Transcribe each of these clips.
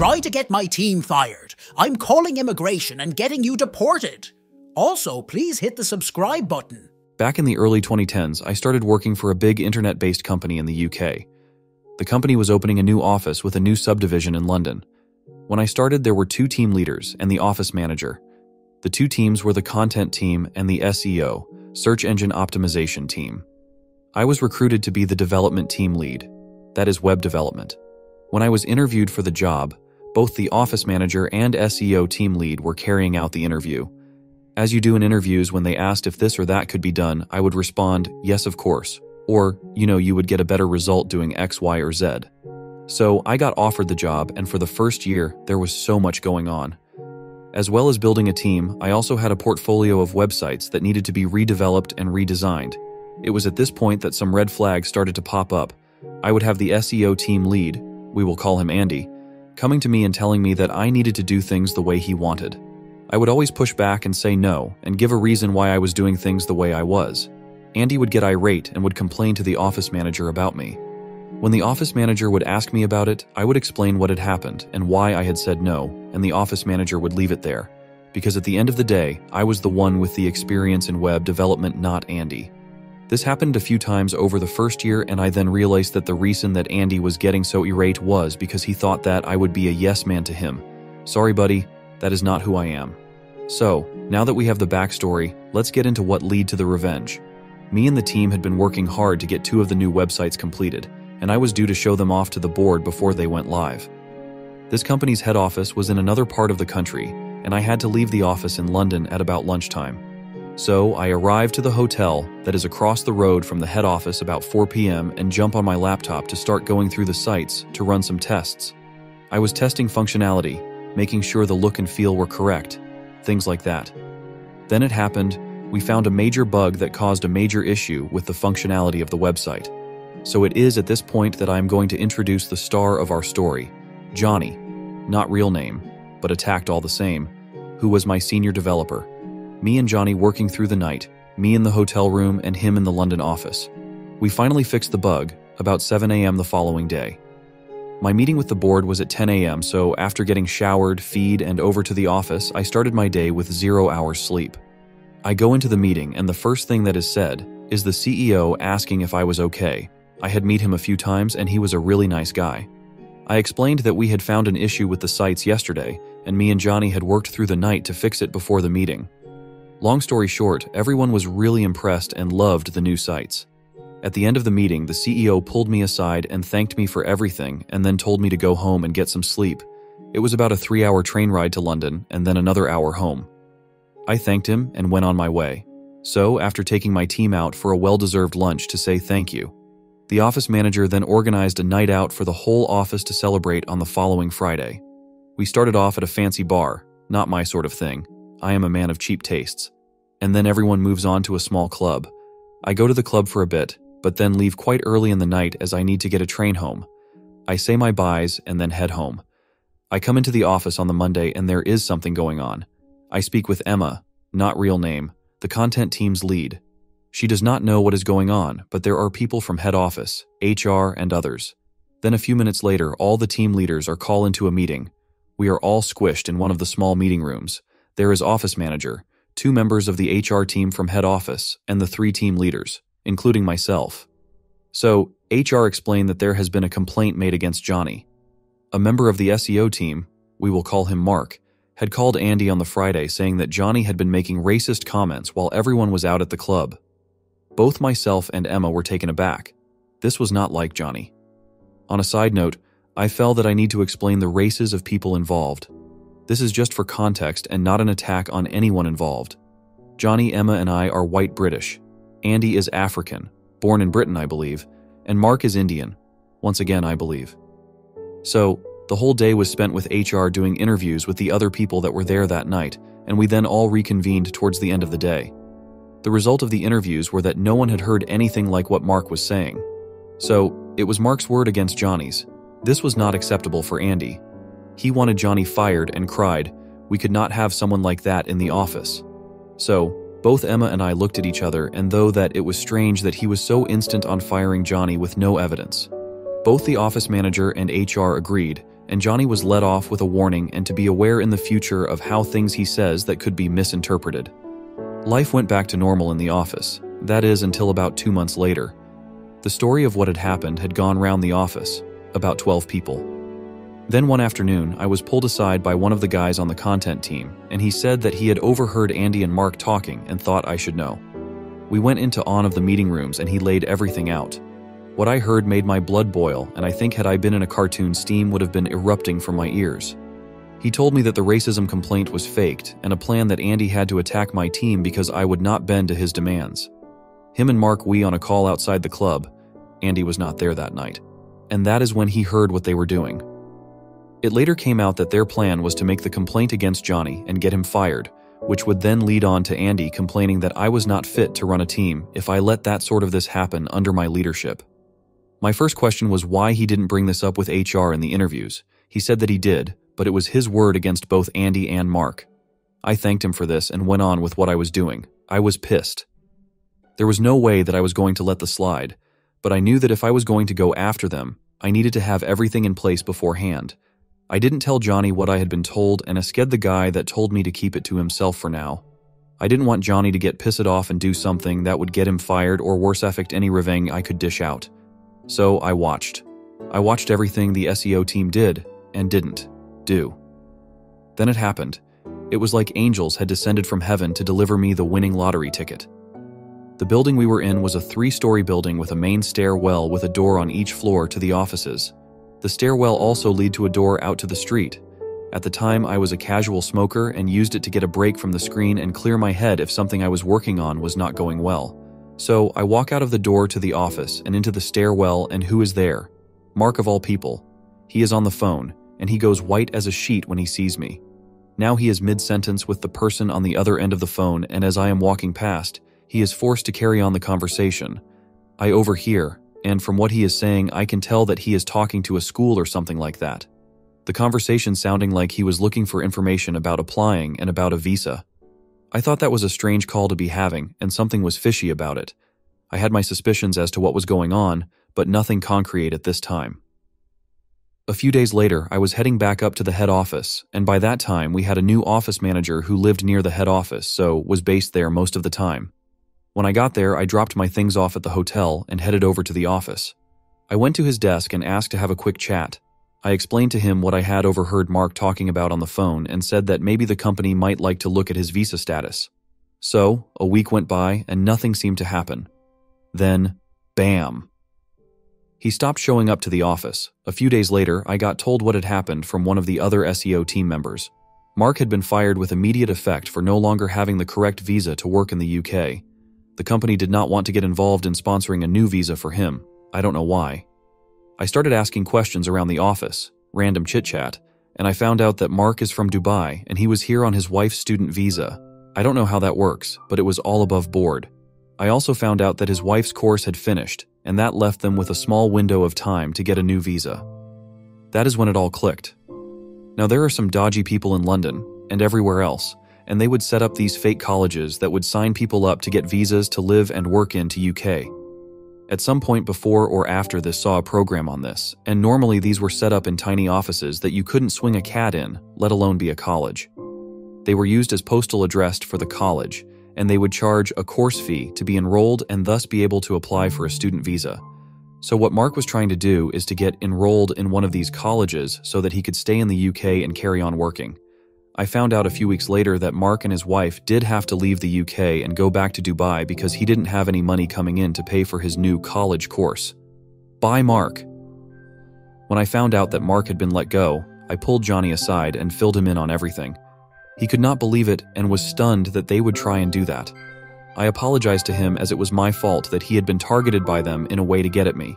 try to get my team fired. I'm calling immigration and getting you deported. Also, please hit the subscribe button. Back in the early 2010s, I started working for a big internet based company in the UK. The company was opening a new office with a new subdivision in London. When I started, there were two team leaders and the office manager. The two teams were the content team and the SEO, search engine optimization team. I was recruited to be the development team lead, that is, web development. When I was interviewed for the job, both the office manager and SEO team lead were carrying out the interview. As you do in interviews, when they asked if this or that could be done, I would respond, yes, of course, or, you know, you would get a better result doing X, Y, or Z. So I got offered the job, and for the first year, there was so much going on. As well as building a team, I also had a portfolio of websites that needed to be redeveloped and redesigned. It was at this point that some red flags started to pop up. I would have the SEO team lead, we will call him Andy, coming to me and telling me that I needed to do things the way he wanted. I would always push back and say no, and give a reason why I was doing things the way I was. Andy would get irate and would complain to the office manager about me. When the office manager would ask me about it, I would explain what had happened and why I had said no, and the office manager would leave it there. Because at the end of the day, I was the one with the experience in web development, not Andy. This happened a few times over the first year, and I then realized that the reason that Andy was getting so irate was because he thought that I would be a yes man to him. Sorry, buddy, that is not who I am. So, now that we have the backstory, let's get into what led to the revenge. Me and the team had been working hard to get two of the new websites completed, and I was due to show them off to the board before they went live. This company's head office was in another part of the country, and I had to leave the office in London at about lunchtime. So I arrive to the hotel that is across the road from the head office about 4 p.m. and jump on my laptop to start going through the sites to run some tests. I was testing functionality, making sure the look and feel were correct, things like that. Then it happened we found a major bug that caused a major issue with the functionality of the website. So it is at this point that I am going to introduce the star of our story, Johnny, not real name, but attacked all the same, who was my senior developer. Me and Johnny working through the night, me in the hotel room and him in the London office. We finally fixed the bug about 7 a.m. the following day. My meeting with the board was at 10 a.m., so after getting showered, feed, and over to the office, I started my day with zero hours sleep. I go into the meeting, and the first thing that is said is the CEO asking if I was okay. I had met him a few times, and he was a really nice guy. I explained that we had found an issue with the sites yesterday, and me and Johnny had worked through the night to fix it before the meeting. Long story short, everyone was really impressed and loved the new sites. At the end of the meeting, the CEO pulled me aside and thanked me for everything and then told me to go home and get some sleep. It was about a three hour train ride to London and then another hour home. I thanked him and went on my way. So, after taking my team out for a well deserved lunch to say thank you, the office manager then organized a night out for the whole office to celebrate on the following Friday. We started off at a fancy bar, not my sort of thing. I am a man of cheap tastes. And then everyone moves on to a small club. I go to the club for a bit, but then leave quite early in the night as I need to get a train home. I say my byes and then head home. I come into the office on the Monday and there is something going on. I speak with Emma, not real name, the content team's lead. She does not know what is going on, but there are people from head office, HR, and others. Then a few minutes later, all the team leaders are called into a meeting. We are all squished in one of the small meeting rooms. There is office manager, two members of the HR team from head office, and the three team leaders, including myself. So, HR explained that there has been a complaint made against Johnny. A member of the SEO team, we will call him Mark, had called Andy on the Friday saying that Johnny had been making racist comments while everyone was out at the club. Both myself and Emma were taken aback. This was not like Johnny. On a side note, I felt that I need to explain the races of people involved. This is just for context and not an attack on anyone involved. Johnny, Emma, and I are white British. Andy is African, born in Britain, I believe, and Mark is Indian, once again, I believe. So, the whole day was spent with HR doing interviews with the other people that were there that night, and we then all reconvened towards the end of the day. The result of the interviews were that no one had heard anything like what Mark was saying. So, it was Mark's word against Johnny's. This was not acceptable for Andy. He wanted Johnny fired and cried, We could not have someone like that in the office. So, both Emma and I looked at each other, and though that it was strange that he was so instant on firing Johnny with no evidence. Both the office manager and HR agreed, and Johnny was let off with a warning and to be aware in the future of how things he says that could be misinterpreted. Life went back to normal in the office, that is, until about two months later. The story of what had happened had gone round the office, about 12 people. Then one afternoon, I was pulled aside by one of the guys on the content team, and he said that he had overheard Andy and Mark talking and thought I should know. We went into on of the meeting rooms and he laid everything out. What I heard made my blood boil, and I think had I been in a cartoon, steam would have been erupting from my ears. He told me that the racism complaint was faked and a plan that Andy had to attack my team because I would not bend to his demands. Him and Mark we on a call outside the club. Andy was not there that night. And that is when he heard what they were doing. It later came out that their plan was to make the complaint against Johnny and get him fired, which would then lead on to Andy complaining that I was not fit to run a team if I let that sort of this happen under my leadership. My first question was why he didn't bring this up with HR in the interviews. He said that he did, but it was his word against both Andy and Mark. I thanked him for this and went on with what I was doing. I was pissed. There was no way that I was going to let the slide, but I knew that if I was going to go after them, I needed to have everything in place beforehand. I didn't tell Johnny what I had been told and I asked the guy that told me to keep it to himself for now. I didn't want Johnny to get pissed off and do something that would get him fired or worse affect any revenge I could dish out. So I watched. I watched everything the SEO team did and didn't do. Then it happened. It was like angels had descended from heaven to deliver me the winning lottery ticket. The building we were in was a three story building with a main stairwell with a door on each floor to the offices. The stairwell also lead to a door out to the street. At the time, I was a casual smoker and used it to get a break from the screen and clear my head if something I was working on was not going well. So I walk out of the door to the office and into the stairwell, and who is there? Mark of all people. He is on the phone, and he goes white as a sheet when he sees me. Now he is mid sentence with the person on the other end of the phone, and as I am walking past, he is forced to carry on the conversation. I overhear, and from what he is saying, I can tell that he is talking to a school or something like that. The conversation sounding like he was looking for information about applying and about a visa. I thought that was a strange call to be having, and something was fishy about it. I had my suspicions as to what was going on, but nothing concrete at this time. A few days later, I was heading back up to the head office, and by that time, we had a new office manager who lived near the head office, so was based there most of the time. When I got there, I dropped my things off at the hotel and headed over to the office. I went to his desk and asked to have a quick chat. I explained to him what I had overheard Mark talking about on the phone and said that maybe the company might like to look at his visa status. So, a week went by and nothing seemed to happen. Then, bam. He stopped showing up to the office. A few days later, I got told what had happened from one of the other SEO team members. Mark had been fired with immediate effect for no longer having the correct visa to work in the UK. The company did not want to get involved in sponsoring a new visa for him. I don't know why. I started asking questions around the office, random chit chat, and I found out that Mark is from Dubai and he was here on his wife's student visa. I don't know how that works, but it was all above board. I also found out that his wife's course had finished, and that left them with a small window of time to get a new visa. That is when it all clicked. Now, there are some dodgy people in London, and everywhere else, and they would set up these fake colleges that would sign people up to get visas to live and work into UK. At some point before or after this saw a program on this, and normally these were set up in tiny offices that you couldn't swing a cat in, let alone be a college. They were used as postal addressed for the college, and they would charge a course fee to be enrolled and thus be able to apply for a student visa. So, what Mark was trying to do is to get enrolled in one of these colleges so that he could stay in the UK and carry on working. I found out a few weeks later that Mark and his wife did have to leave the UK and go back to Dubai because he didn't have any money coming in to pay for his new college course. Bye, Mark. When I found out that Mark had been let go, I pulled Johnny aside and filled him in on everything. He could not believe it and was stunned that they would try and do that. I apologized to him as it was my fault that he had been targeted by them in a way to get at me.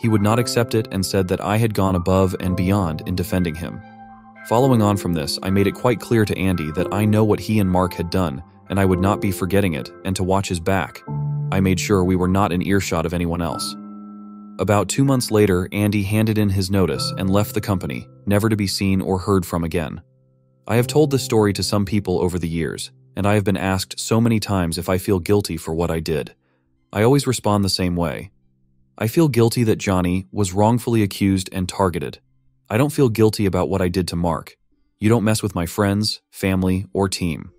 He would not accept it and said that I had gone above and beyond in defending him. Following on from this, I made it quite clear to Andy that I know what he and Mark had done, and I would not be forgetting it, and to watch his back. I made sure we were not in earshot of anyone else. About two months later, Andy handed in his notice and left the company, never to be seen or heard from again. I have told this story to some people over the years, and I have been asked so many times if I feel guilty for what I did. I always respond the same way. I feel guilty that Johnny was wrongfully accused and targeted. I don't feel guilty about what I did to Mark. You don't mess with my friends, family, or team.